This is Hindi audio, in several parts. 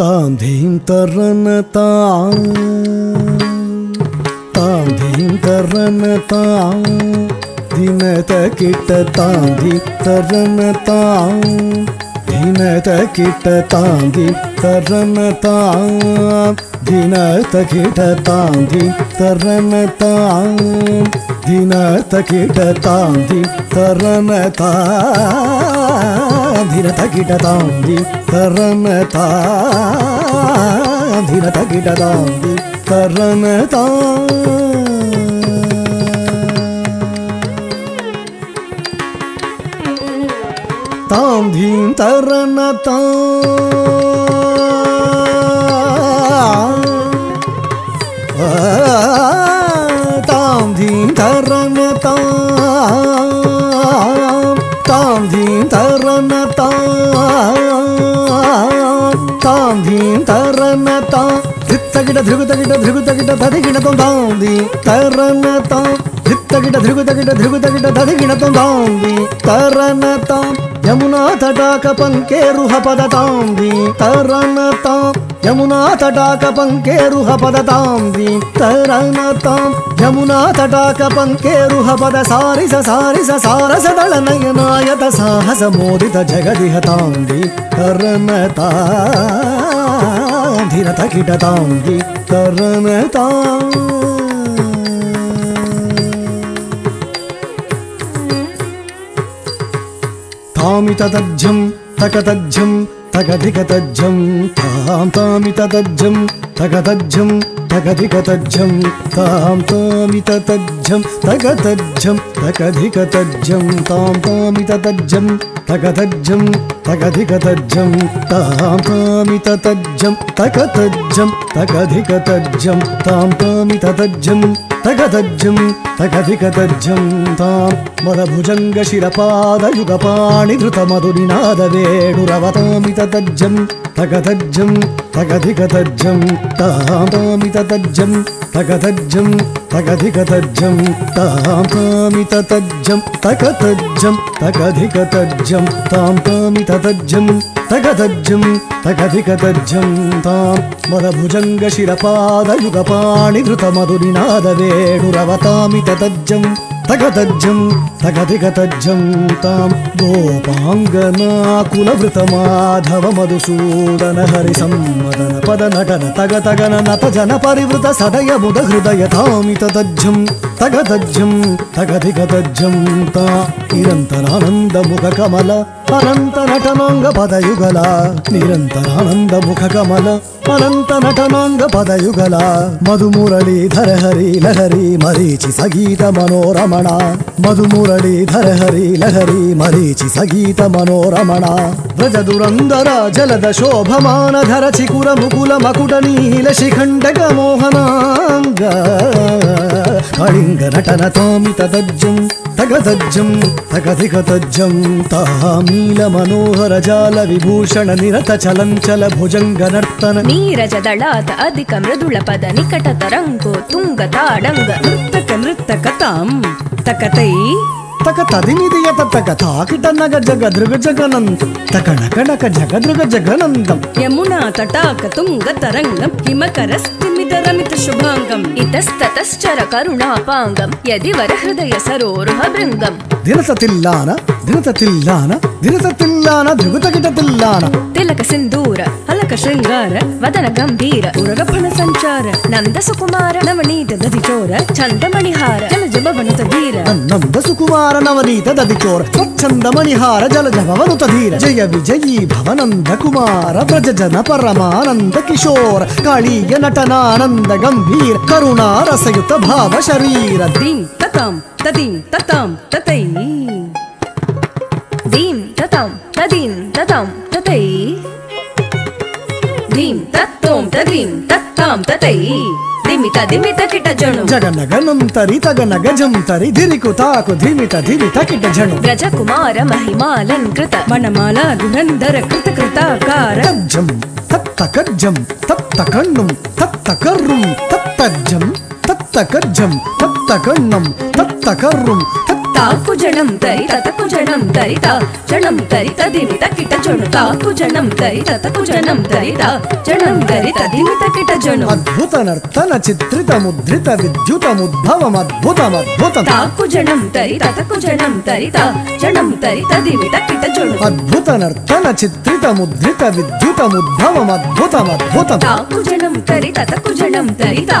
तांधीं तरन तां तांधीं तरन दिन दिनत किट तांधी तरन धिनत किट तां धी तरन तां धिनत किट तां धी तरन तां धिनत किट तां धी तरन तां धिनत किट तां धी तरन तां धिनत किट तां धी तरन तां तां धीं तरन तां तां धीं तरन तां तां धीं तरन तां तां धीं तरन तां धित्तगिड धिरुगुतगिड धिरुगुतगिड धदिगिणतं तां धी तरन तां धित्तगिड धिरुगुतगिड धिरुगुतगिड धदिगिणतं तां धी तरन तां, यमुना तटाक पङ्केरुह पदतां धी तरन तां, यमुना तटाक पङ्केरुह पदतां धी तरन तां, यमुना तटाक पङ्केरुह पद सारिस सारिस, सारस दळ नयनायत साहस मोदित जगदिह तां धी तरन तां धीरत किटतां धी तरन तां तामिततज्जं तकतज्जं तकधिकतज्जं तां तामिततज्जं तकतज्जं तकधिकतज्जं तां तामिततज्जं तकतज्जं तकधिकतज्जं तां तामिततज्जं तकतज्जं तकधिकतज्जं तां तामिततज्जं तकतज्जं तकधिकतज्जं तां तामिततज्जं तगदज्जं वेणुरवतामित तां मदभुजङ्गशिरपादयुगपाणिधृतमधुनिनादवेणुरवतामिततज्जं तगदज्जं तगधिकतज्जं तां तामिततज्जं तगदज्जं तगधिकतज्जं तां तामिततज्जं तगतज्जं, तगधिकतज्जं तां तामिततज्जं तगदज्जं तगधिकतज्जं तां मदभुजङ्गशिरपादयुगपाणिधृतमधुनिनादवेणुरवतामिततज्जं तगदज्जं तगधिकतज्जं तां गोपाङ्गनाकुलवृतमाधव मधुसूदन हरिसम्मदन पदनटन तग तगन नत जन परिवृत सदय मुद हृदय तामिततज्जं तगदज्जं तगधिकतज्जं ता निरन्तरानन्द मुख कमल अनन्त नटनाङ्ग पदयुगल निरन्तरानन्द मुख कमल अनन्त नटनाङ्ग అనంత నటనాంగ పదయుగల నిరంతరానంద ముఖ కమల. అనంత నటనాంగ పదయుగల మధుమురళి ధరహరి లహరి మరీచి సగీత మనోరమణ. మధుమురళి ధరహరి లహరి మరీచి సగీత మనోరమణ. వ్రజ దురంధర జలద శోభమాన ధర చికుర ముకుల మకుట నీల శిఖండక మోహనాంగ. కళింగ నటన తోమిత దజ్జం తగధిక తజ్జం తామీల మనోహర జాల విభూషణ నిరత చలంచల భుజంగ నర్తన. నీరజ దళాత అధిక మృదుల పద నికట తరంగో తుంగ తాడంగ నృత్తక నృత్తక తాం తకతై. తక తదినిధియత తక తాకిటనగ జగదృగ జగనంతం. తక నక నక జగ జగదృగ జగనంతం. యమునా తటాక తుంగ తరంగం హిమకరస్తి शुभाङ्गम् इतस्ततश्चरकरुणापाङ्गम् यदि वरहृदय सरोरः वृन्दम् ತಿಲ್ಲಾನ ಧೃಗುತ ಗಿಟ ತಿಲ್ಲಾನ ತಿಲಕ ಸಿಂಧೂರ ಹಲಕ ಶೃಂಗಾರ ವದನ ಗಂಭೀರ ಉರಗಫಣ ಸಂಚಾರ ನಂದ ಸುಕುಮಾರ ನವನೀತ ದಧಿಚೋರ ಚಂದಮಣಿಹಾರ ಜಲ ಜಬವನುತ ಧೀರ ನನ್ನಂದ ಸುಕುಮಾರ ನವನೀತ ದದಿಚೋರ ಸ್ವಚ್ಛಂದ ಮಣಿಹಾರ ಜಲಜ ಭವನುತ ಧೀರ ಜಯ ವಿಜಯೀ ಭವನಂದ ಕುಮಾರ ವ್ರಜ ಜನ ಪರಮಾನಂದ ಕಿಶೋರ ಕಾಳೀಯ ನಟನಾನಂದ ಗಂಭೀರ ಕರುಣಾ ರಸಯುತ ಭಾವ ಶರೀರ ದೀಂ ತತಾಂ ತದೀಂ ತತಾಂ ತತೈ ದೀಂ ತತಾಂ ತದೀಂ ತತಾಂ ತತೈ ಧೀಂ ತತ್ತೋಂ ತದೀಂ ತತ್ತಾಂ ತತೈ ದಿಮಿತ ದಿಮಿತ ಕಿಟ ಜಣು ಜಗನಗನಂತರಿ ತಗನಗಜಂತರಿ ಧಿರಿಕು ತಾಕು ಧಿಮಿತ ಧಿಮಿತ ಕಿಟ ಜಣು ಬ್ರಜಕುಮಾರ ಮಹಿಮಾಲಂಕೃತ ಮಣಮಾಲಾ ದುರಂದರ ಕೃತ ಕೃತಾಕಾರ ಕಜ್ಜಂ ತತ್ತ ಕಜ್ಜಂ ತತ್ತ ಕಣ್ಣುಂ ತತ್ತ ಕರ್ರುಂ ತತ್ತಜ್ಜಂ ತತ್ತ ಕಜ್ಜಂ तत्तगण्णं तत्तकर्रुं। ताकुजणं तरित तकुजणं तरिता जणं तरित दिमित किटजणु ताकुजणं तरित तकुजणं तरिता जणं तरित दिमित किटजणु अद्भुत नर्तन चित्रित मुद्रित विद्युत मुद्भवम अद्भुतम अद्भुतम ताकुजणं तरित तकुजणं तरिता जणं तरित दिमित किटजणु अद्भुत नर्तन चित्रित मुद्रित विद्युत मुद्भवम अद्भुतम अद्भुतम ताकुजणं तरित तकुजणं तरिता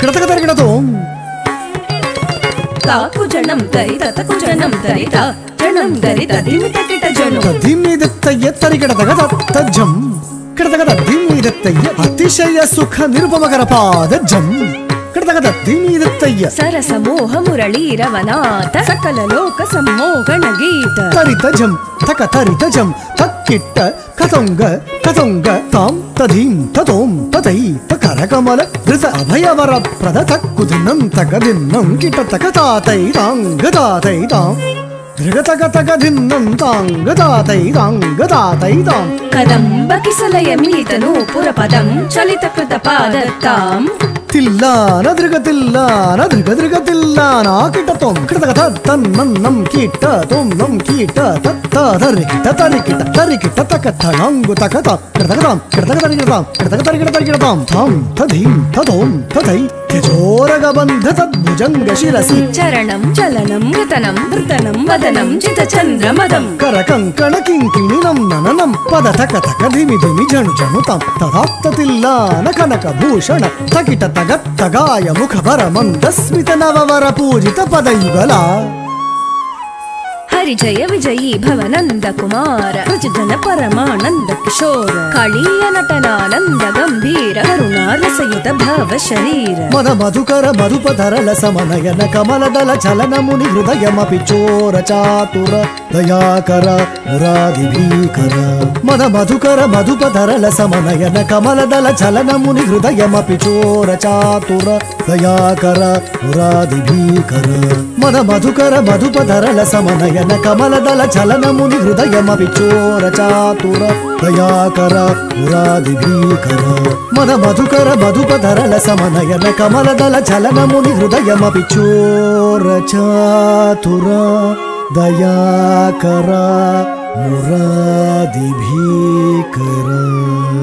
కిడతక తరిగినదు తాకు జనం దరి తతకు జనం దరి జనం దరి తదిమి తకిట జనం. తదిమి దత్తయ్య తరిగిడదగ తజ్జం కిడతక తదిమి దత్తయ్య అతిశయ సుఖ నిరుపమకర పాదజ్జం ಕಡದಗದ ದಿನೀದತ್ತಯ್ಯ ಸರ ಸಮೂಹ ಮುರಳಿ ರವನಾಥ ಸಕಲ ಲೋಕ ಸಮ್ಮೋಹಣ ಗೀತ ತರಿತ ಜಂ ತಕ ತರಿತ ಜಂ ತಕ್ಕಿಟ್ಟ ಕತೊಂಗ ಕತೊಂಗ ತಾಂ ತಧೀಂ ತತೋಂ ತತೈ ತಕರಕಮಲ ಧೃತ ಅಭಯವರ ಪ್ರದ ತಕ್ಕು ದಿನಂ ತಕ ದಿನ್ನಂ ಕಿಟ ತಕ ತಾತೈ ತಾಂಗ ತಾತೈ ತಾಂ ಕದಂಬ ಕಿಸಲಯ ಮಿಲಿತನು ಪುರಪದಂ ಚಲಿತ ಕೃತ ಪಾದತ್ತಾಂ தில்லான திருக தில்லான திருக திருக தில்லானா கிட்ட தோம் கிட்ட தக தன் நம் நம் கீட்ட தோம் நம் கீட்ட தத்த தரி கிட்ட தரி கிட்ட தரி கிட்ட தக தகாங்கு தக தாம் கிட்ட தக தாம் கிட்ட தக தரி கிட்ட தாம் கிட்ட தக தரி கிட்ட தரி கிட்ட தாம் தாம் ததீம் ததோம் ததை திஜோரகபந்த தத்புஜங்க சிரசி சரணம் சலனம் ரிதனம் ரிதனம் வதனம் ஜித சந்திரமதம் கரகங்கண கிங்கிணினம் நனனம் பத தக தக திமி திமி ஜனு ஜனு தாம் ததாப்த தில்லான கனக பூஷண தகிட்ட ముఖ భర మందస్మిత నవవర పూజిత పదయుగలా హరి జయ విజయీ భవనంద కుమార జన పరమానంద కిశోర కళీయ నటనానంద గంభీర కరుణారసయుత భవ శరీర మద మధుకర మధుపధరల సమనయన కమలదల చలనముని హృదయమపి చోర చాతుర. దయాకర మురాది భీకర. మన మధుకర మధుపధరల సమనయన కమలదల చలనముని హృదయమపి చోర చాతుర. దయాకర మురాది భీకర. మన మధుకర మధుపధరల సమనయన కమలదల చలనముని హృదయమపి చోర చాతుర. దయాకర మురాది భీకర. మన మధుకర మధుపధరల సమనయన కమలదల చలనముని హృదయమపి చోర చాతుర. दया करा मुरादी भी करा।